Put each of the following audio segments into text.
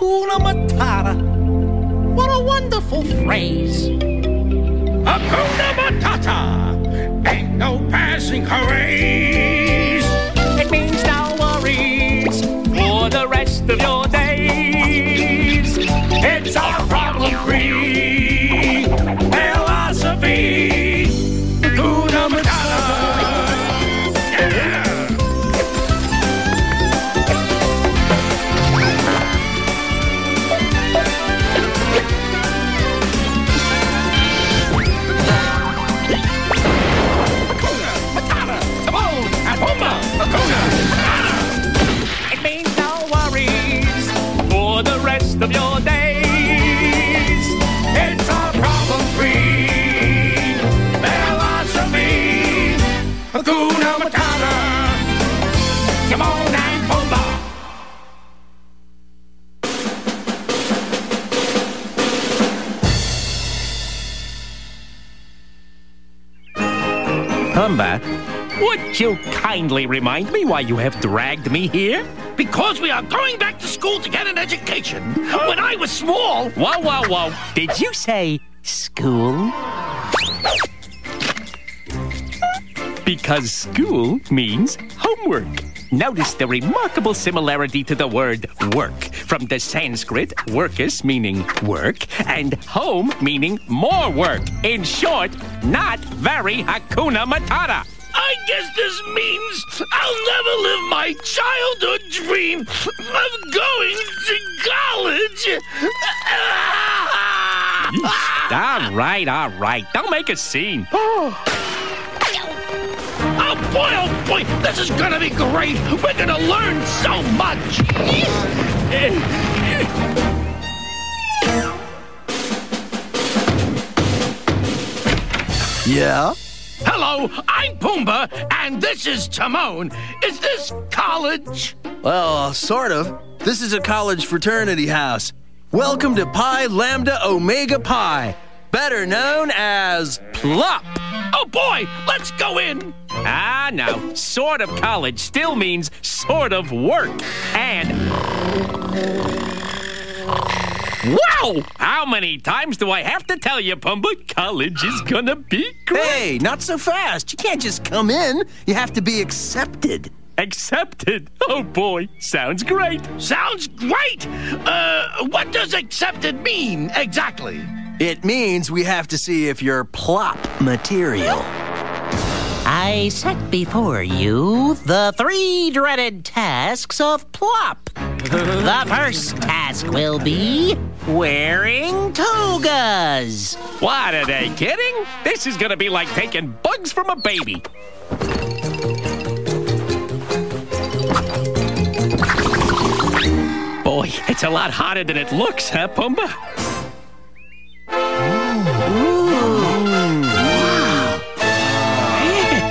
Hakuna Matata. What a wonderful phrase. Hakuna Matata. Ain't no passing craze. It means no worries for the rest of your days. It's our would you kindly remind me why you have dragged me here? Because we are going back to school to get an education. When I was small, Whoa, whoa, whoa. Did you say school? Because school means homework. Notice the remarkable similarity to the word work from the Sanskrit workus meaning work and home meaning more work. In short, not very Hakuna Matata. I guess this means I'll never live my childhood dream of going to college. All right, all right. Don't make a scene. Oh boy, oh boy, this is gonna be great. We're gonna learn so much. Yeah? Hello, I'm Pumbaa, and this is Timon. Is this college? Well, sort of. This is a college fraternity house. Welcome to Pi Lambda Omega Pi, better known as Plop. Oh boy, let's go in. Ah, no. Sort of college still means sort of work. And. Wow! How many times do I have to tell you, Pumbaa? College is gonna be great. Hey, not so fast. You can't just come in. You have to be accepted. Accepted. Oh boy, sounds great. Sounds great. Uh, what does accepted mean exactly? It means we have to see if you're plop material. I set before you the three dreaded tasks of Plop. the first task will be wearing togas. What are they kidding? This is gonna be like taking bugs from a baby. Boy, it's a lot hotter than it looks, huh, Pumbaa?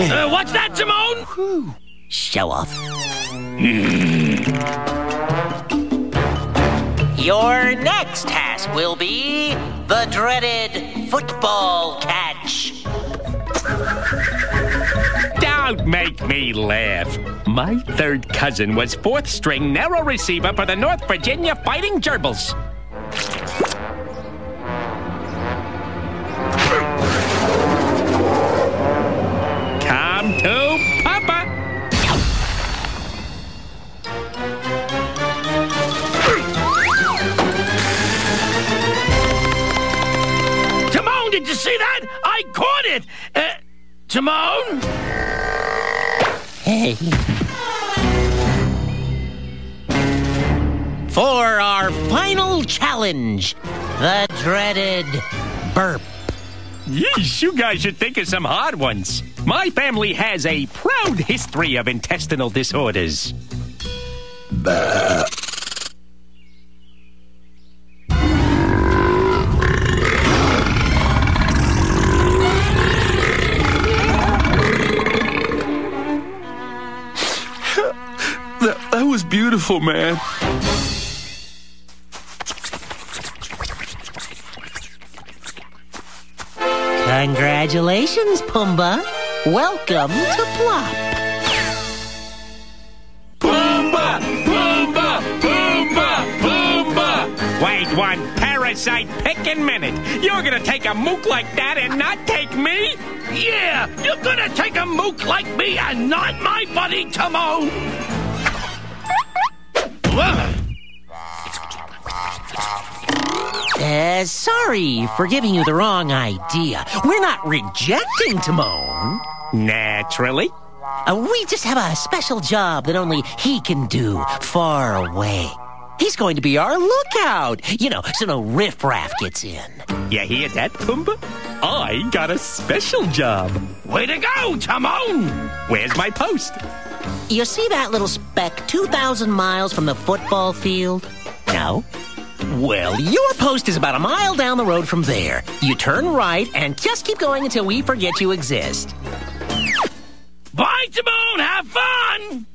Uh, what's that, Timon? Show off. Your next task will be the dreaded football catch. Don't make me laugh. My third cousin was fourth string narrow receiver for the North Virginia Fighting Gerbils. Timon? Hey. For our final challenge, the dreaded burp. Yeesh, you guys should think of some hard ones. My family has a proud history of intestinal disorders. That, beautiful, man. Congratulations, Pumbaa. Welcome to Plop. Boomba! Boomba! Boomba! Boomba! one parasite picking minute. You're gonna take a mook like that and not take me? Yeah, you're gonna take a mook like me and not my buddy Timon. Ugh. Uh, sorry for giving you the wrong idea. We're not rejecting Timon. Naturally. Uh, we just have a special job that only he can do far away. He's going to be our lookout, you know, so no riffraff gets in. You hear that, Pumbaa? I got a special job. Way to go, Timon! Where's my post? You see that little speck 2,000 miles from the football field? No? Well, your post is about a mile down the road from there. You turn right and just keep going until we forget you exist. Bye, Timon! Have fun!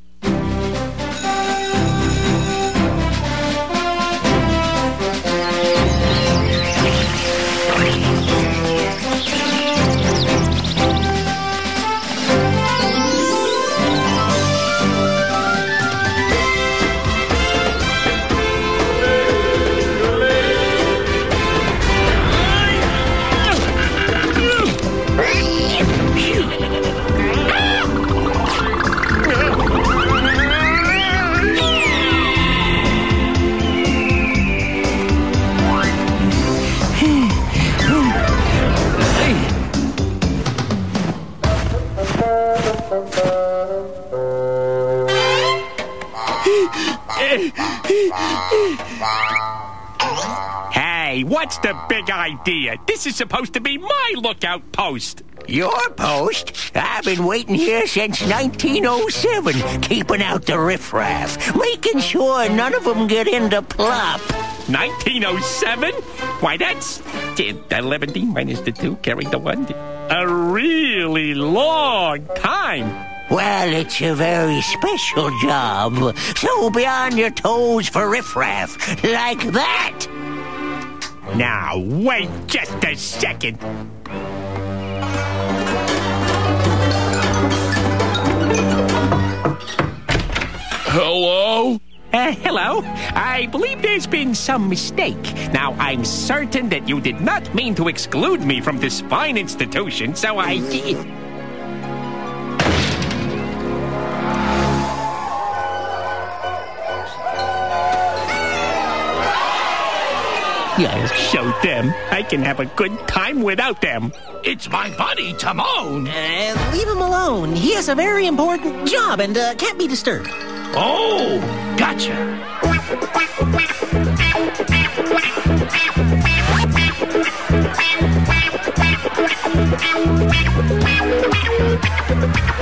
The big idea? This is supposed to be my lookout post. Your post? I've been waiting here since 1907, keeping out the riffraff, making sure none of them get into plop. 1907? Why, that's 10, 11 minus the 2, carry the 1. A really long time. Well, it's a very special job, so be on your toes for riffraff, like that. Now, wait just a second. Hello? Uh, hello. I believe there's been some mistake. Now, I'm certain that you did not mean to exclude me from this fine institution, so I. I'll show them. I can have a good time without them. It's my buddy Timon. Uh, leave him alone. He has a very important job and uh, can't be disturbed. Oh, gotcha.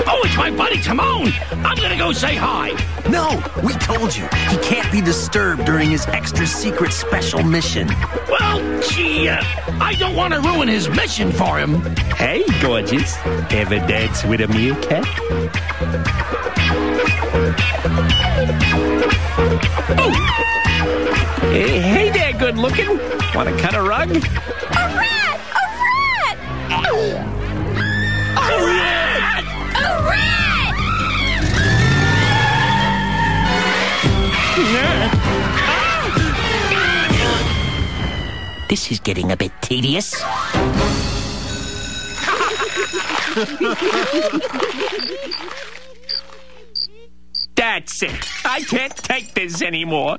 Oh, it's my buddy Timon. I'm gonna go say hi. No, we told you. He can't be disturbed during his extra secret special mission. Well, gee, uh, I don't want to ruin his mission for him. Hey, gorgeous. Ever dance with a meerkat? Hey, hey there, good looking. Want to cut a rug? A rat! This is getting a bit tedious. That's it. I can't take this anymore.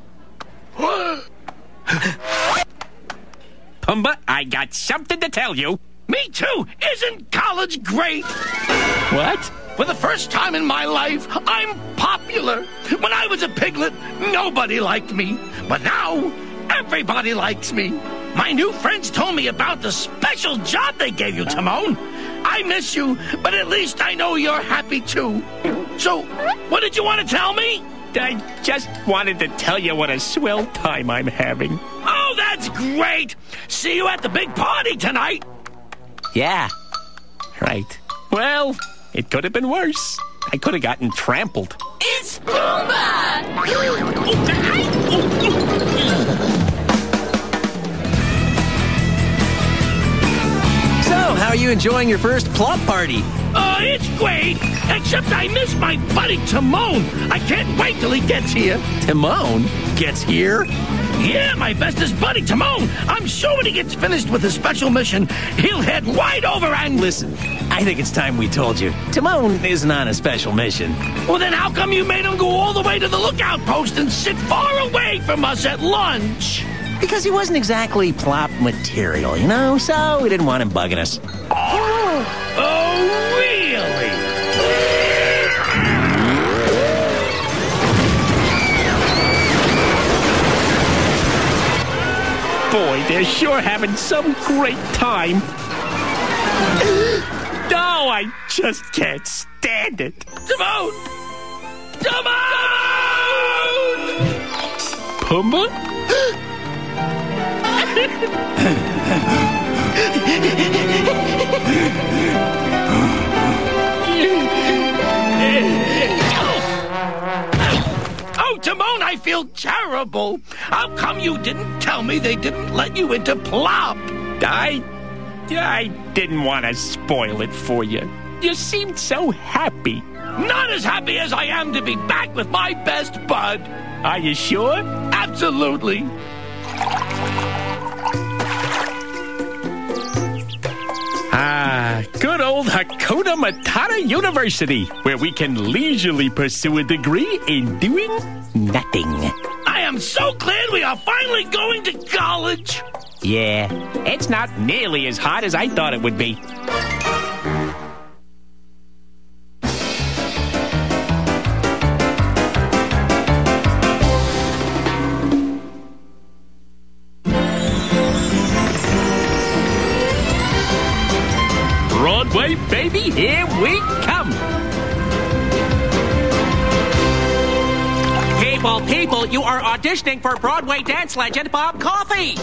Pumbaa, I got something to tell you. Me too. Isn't college great? What? For the first time in my life, I'm popular. When I was a piglet, nobody liked me. But now, everybody likes me. My new friends told me about the special job they gave you, Timon. I miss you, but at least I know you're happy too. So, what did you want to tell me? I just wanted to tell you what a swell time I'm having. Oh, that's great. See you at the big party tonight. Yeah. Right. Well, it could have been worse. I could have gotten trampled. It's Pumbaa! Oh, oh, How are you enjoying your first plop party? Oh, it's great. Except I miss my buddy Timon. I can't wait till he gets here. Timon gets here. Yeah, my bestest buddy, Timon. I'm sure when he gets finished with his special mission, he'll head right over and... Listen, I think it's time we told you. Timon isn't on a special mission. Well, then how come you made him go all the way to the lookout post and sit far away from us at lunch? Because he wasn't exactly plop material, you know? So we didn't want him bugging us. Oh, really? Boy, they're sure having some great time. No, I just can't stand it. Timon! Timon! Pumbaa? Oh, Timon, I feel terrible. How come you didn't tell me they didn't let you into Plop? I. I didn't want to spoil it for you. You seemed so happy. Not as happy as I am to be back with my best bud. Are you sure? Absolutely. Ah, good old Hakuna Matata University, where we can leisurely pursue a degree in doing nothing. I am so glad we are finally going to college. Yeah, it's not nearly as hot as I thought it would be. People, you are auditioning for Broadway dance legend Bob Coffey.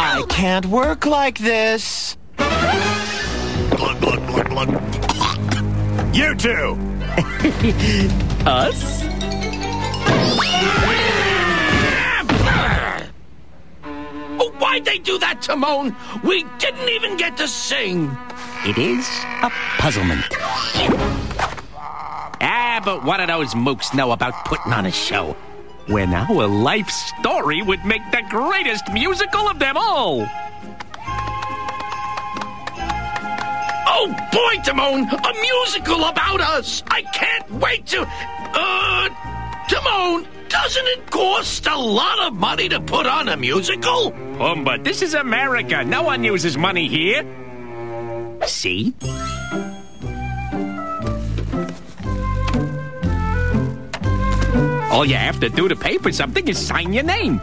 I can't work like this. You two. Us? Oh, why'd they do that, Timon? We didn't even get to sing. It is a puzzlement. Ah, but what do those mooks know about putting on a show? When our life story would make the greatest musical of them all. Oh, boy, Timon, a musical about us. I can't wait to. Uh, Timon, doesn't it cost a lot of money to put on a musical? Um, but this is America. No one uses money here. See? All you have to do to pay for something is sign your name.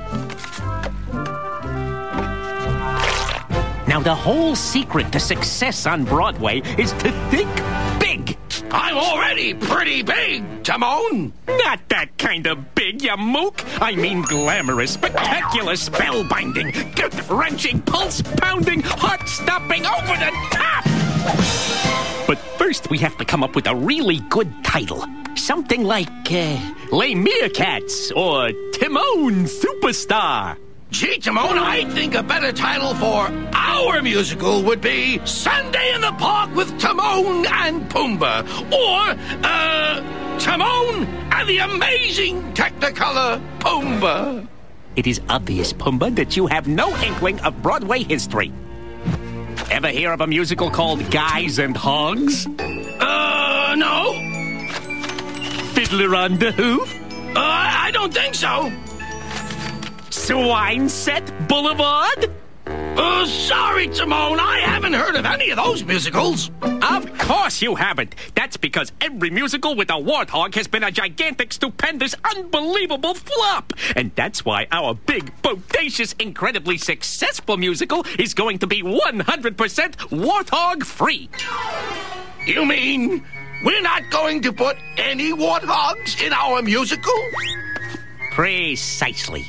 Now, the whole secret to success on Broadway is to think big. I'm already pretty big, Timon. Not that kind of big, you mook. I mean glamorous, spectacular, spellbinding, gut-wrenching, pulse-pounding, heart-stopping, over the top! But first, we have to come up with a really good title. Something like, uh, Les Meerkats or Timon Superstar. Gee, Timon, I think a better title for our musical would be Sunday in the Park with Timon and Pumbaa. Or, uh, Timon and the Amazing Technicolor Pumbaa. It is obvious, Pumbaa, that you have no inkling of Broadway history. Ever hear of a musical called Guys and Hogs? Uh, no. Fiddler on the Hoof? Uh, I don't think so. Swine Set Boulevard? Uh, sorry, Timon. I haven't heard of any of those musicals. Of course you haven't. That's because every musical with a warthog has been a gigantic, stupendous, unbelievable flop. And that's why our big, bodacious, incredibly successful musical is going to be 100% warthog free. You mean we're not going to put any warthogs in our musical? Precisely.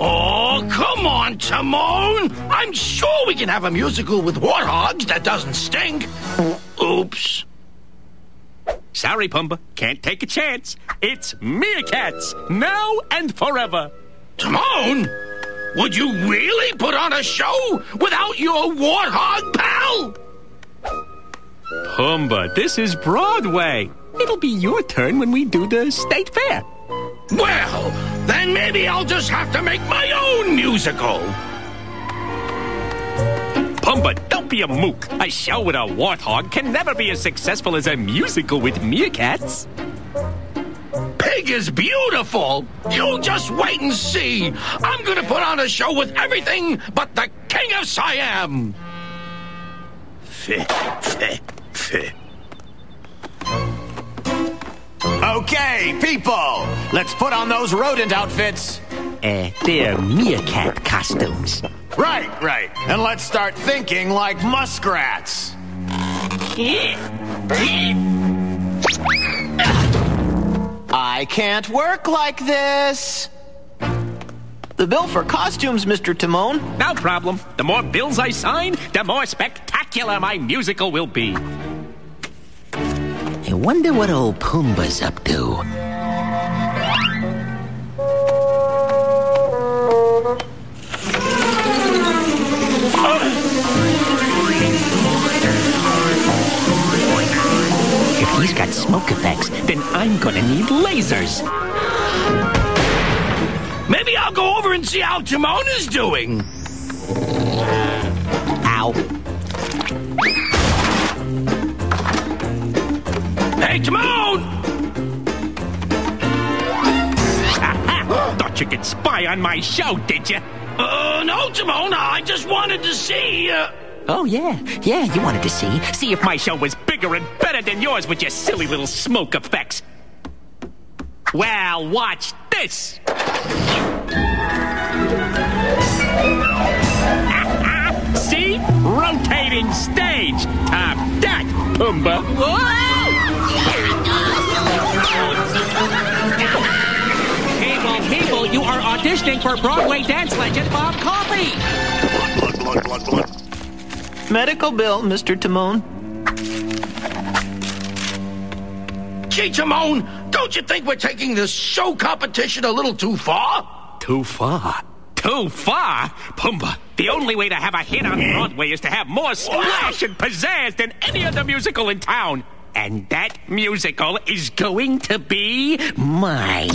Oh, come on, Timon. I'm sure we can have a musical with warthogs that doesn't stink. Oops. Sorry, Pumbaa. Can't take a chance. It's meerkats, now and forever. Timon, would you really put on a show without your warthog pal? Pumbaa, this is Broadway. It'll be your turn when we do the state fair. Well, then maybe I'll just have to make my own musical. Pumbaa, don't be a mook. A show with a warthog can never be as successful as a musical with meerkats. Pig is beautiful. You just wait and see. I'm gonna put on a show with everything but the King of Siam. Feh, feh, feh. Okay, people, let's put on those rodent outfits. Uh, they're meerkat costumes. Right, right. And let's start thinking like muskrats. I can't work like this. The bill for costumes, Mr. Timon. No problem. The more bills I sign, the more spectacular my musical will be. I wonder what old Pumbaa's up to. If he's got smoke effects, then I'm gonna need lasers. Maybe I'll go over and see how Timon is doing. Ow. Hey, Timon! Thought you could spy on my show, did you? Uh, no, Timon. I just wanted to see. Uh... Oh, yeah. Yeah, you wanted to see. See if my show was bigger and better than yours with your silly little smoke effects. Well, watch this. See? Rotating stage. Top that, Pumbaa. People, people, you are auditioning for Broadway dance legend Bob Coffey. Medical bill, Mr. Timon. Gee, Timon, don't you think we're taking this show competition a little too far? Too far. Too far? Pumbaa, the only way to have a hit on Broadway is to have more splash and pizzazz than any other musical in town. And that musical is going to be Mine.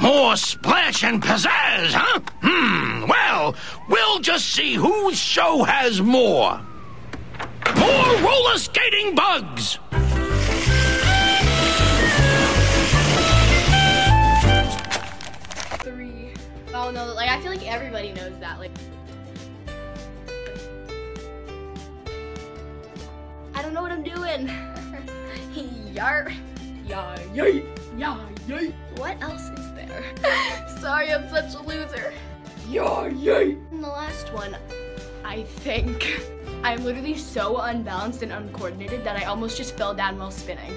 More splash and pizzazz, huh? Hmm, well, we'll just see whose show has more. More roller skating bugs! three. Oh no, like I feel like everybody knows that. Like know what I'm doing. Yar. Yeah, yay. Yeah, yay. What else is there? Sorry, I'm such a loser. Yeah, yay. In the last one, I think I'm literally so unbalanced and uncoordinated that I almost just fell down while spinning.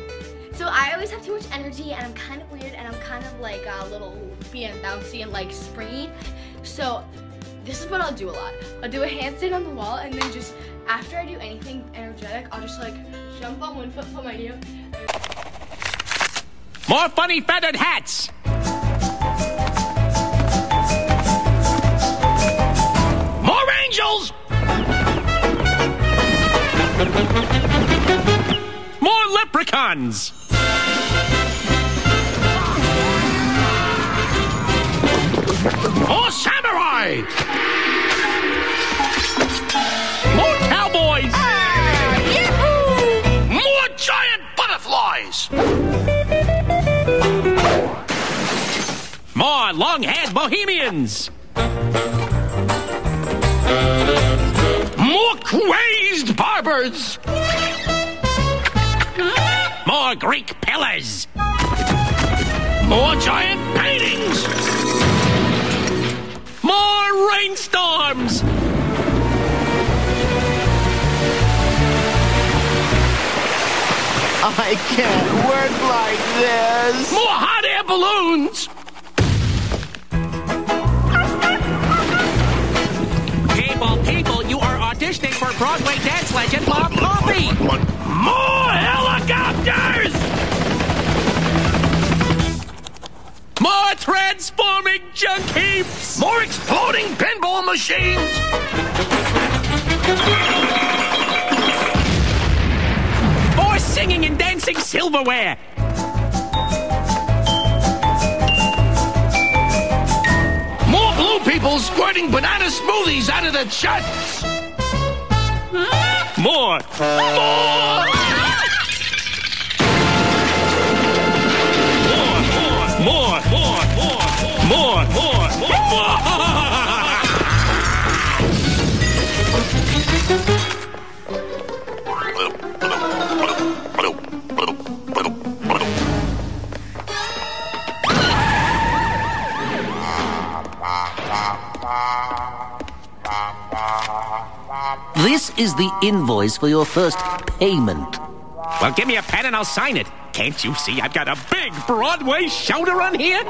So I always have too much energy and I'm kind of weird and I'm kind of like a little and bouncy and like springy. So this is what I'll do a lot. I'll do a handstand on the wall and then just after I do anything energetic, I'll just like jump on one foot, put my knee up. more funny feathered hats. More angels! More leprechauns. More samurai! More cowboys. More giant butterflies! More long-haired bohemians. More crazed barbers. More Greek pillars. More giant paintings. More rainstorms. I can't work like this. More hot air balloons. People, people, you are auditioning for Broadway dance legend Bob Coffey. More helicopters. More transforming junk heaps. More exploding pinball machines. More singing and dancing silverware. More blue people squirting banana smoothies out of their chests. More. More. More, more, more, more. This is the invoice for your first payment. Well, give me a pen and I'll sign it. Can't you see I've got a big Broadway show to run here?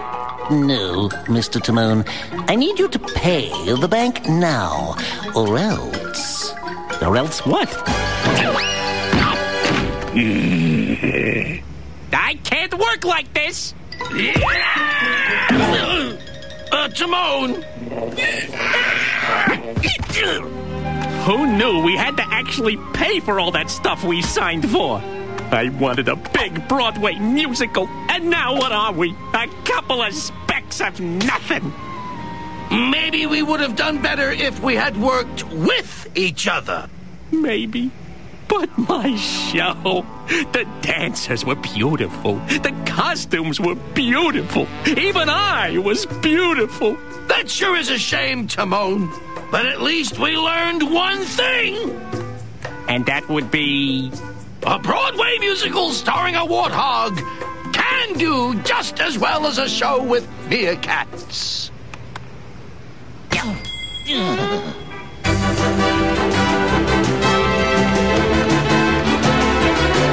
No, Mr. Timon. I need you to pay the bank now, or else. Or else what? I can't work like this. Uh, Timon. Who knew we had to actually pay for all that stuff we signed for? I wanted a big Broadway musical, and now what are we? A couple of specks of nothing. Maybe we would have done better if we had worked with each other. Maybe. But my show. The dancers were beautiful. The costumes were beautiful. Even I was beautiful. That sure is a shame, Timon. But at least we learned one thing. And that would be. A Broadway musical starring a warthog can do just as well as a show with meerkats.